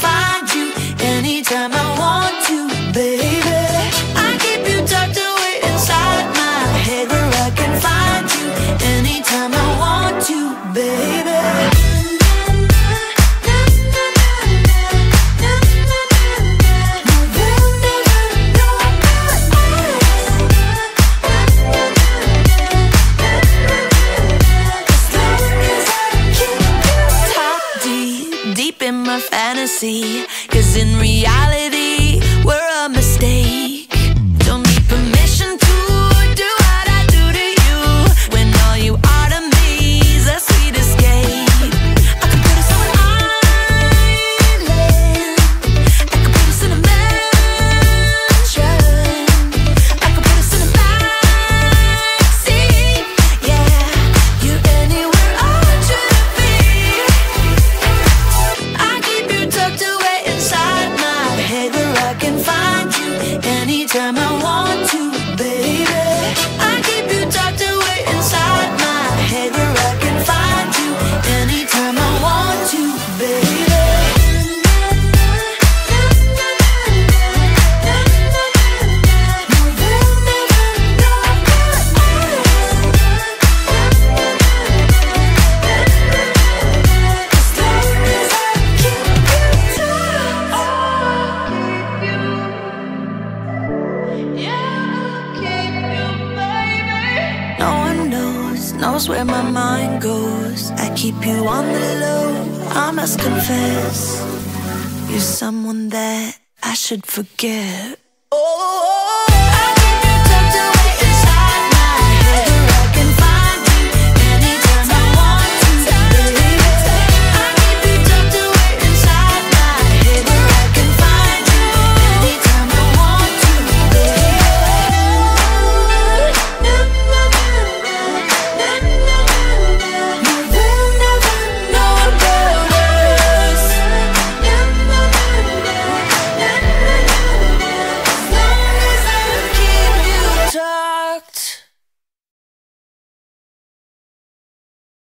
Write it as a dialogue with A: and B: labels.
A: fire. my fantasy. Cause in reality, anytime I want. Knows, where my mind goes. I keep you on the low. I must confess, you're someone that I should forget. Oh.